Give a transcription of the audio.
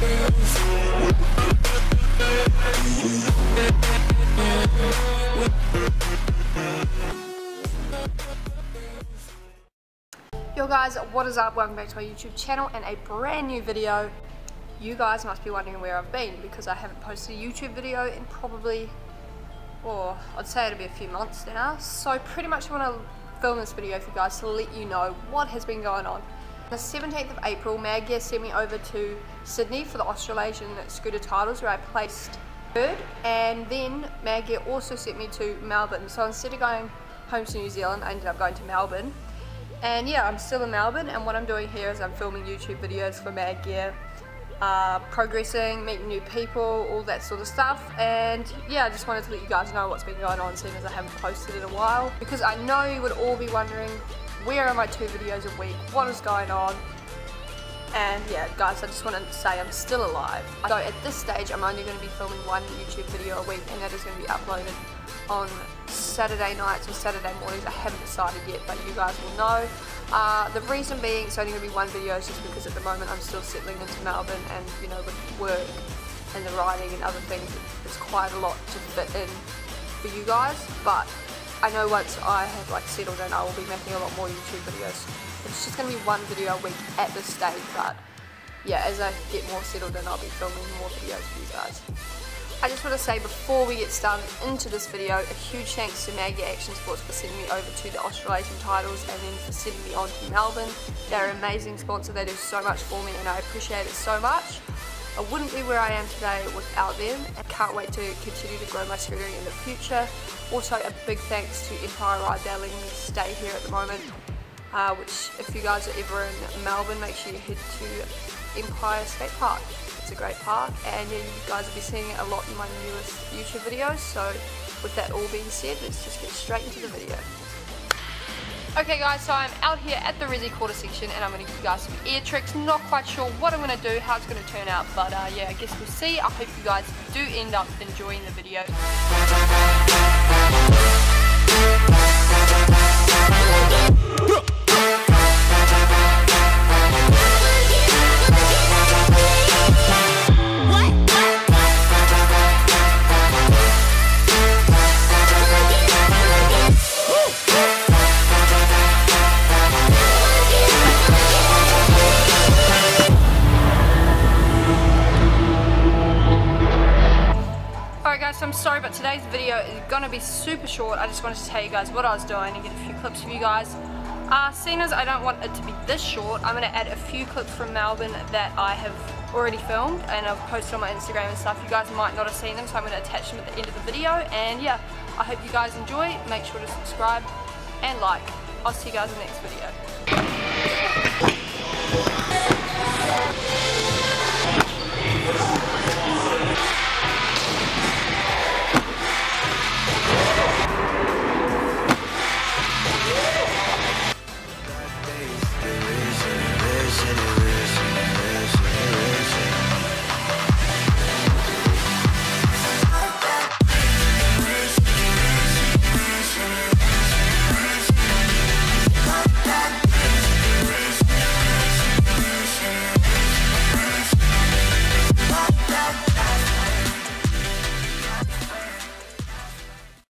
Yo guys, what is up? Welcome back to my YouTube channel and a brand new video. You guys must be wondering where I've been because I haven't posted a YouTube video in probably, or I'd say it'll be a few months now. So pretty much I want to film this video for you guys to let you know what has been going on. The 17th of April, Madd Gear sent me over to Sydney for the Australasian Scooter Titles where I placed third and then Madd Gear also sent me to Melbourne. So instead of going home to New Zealand, I ended up going to Melbourne. And yeah, I'm still in Melbourne and what I'm doing here is I'm filming YouTube videos for Madd Gear uh, progressing, meeting new people, all that sort of stuff. And yeah, I just wanted to let you guys know what's been going on seeing as I haven't posted in a while. Because I know you would all be wondering, where are my two videos a week? What is going on? And yeah, guys, I just want to say I'm still alive. So at this stage, I'm only going to be filming one YouTube video a week, and that is going to be uploaded on Saturday nights or Saturday mornings. I haven't decided yet, but you guys will know. Uh, the reason being it's only going to be one video is just because at the moment I'm still settling into Melbourne and you know with work and the writing and other things it's quite a lot to fit in for you guys but I know once I have like settled in I will be making a lot more YouTube videos. It's just going to be one video a week at this stage but yeah as I get more settled in I'll be filming more videos for you guys. I just want to say before we get started into this video, a huge thanks to Maggie Action Sports for sending me over to the Australasian titles and then for sending me on to Melbourne. They're an amazing sponsor, they do so much for me and I appreciate it so much. I wouldn't be where I am today without them and can't wait to continue to grow my scootering in the future. Also a big thanks to Empire Ride, they're letting me stay here at the moment. Uh, which if you guys are ever in Melbourne, make sure you head to Empire Skate Park it's a great park and yeah, you guys will be seeing it a lot in my newest YouTube videos so with that all being said let's just get straight into the video. Okay guys, so I'm out here at the Resi quarter section and I'm going to give you guys some ear tricks. Not quite sure what I'm going to do, how it's going to turn out, but uh, yeah, I guess we'll see. I hope you guys do end up enjoying the video. I'm sorry but today's video is gonna be super short. I just wanted to tell you guys what I was doing and get a few clips for you guys. Uh, seeing as I don't want it to be this short I'm gonna add a few clips from Melbourne that I have already filmed and I've posted on my Instagram and stuff. You guys might not have seen them so I'm gonna attach them at the end of the video. And yeah I hope you guys enjoy. Make sure to subscribe and like. I'll see you guys in the next video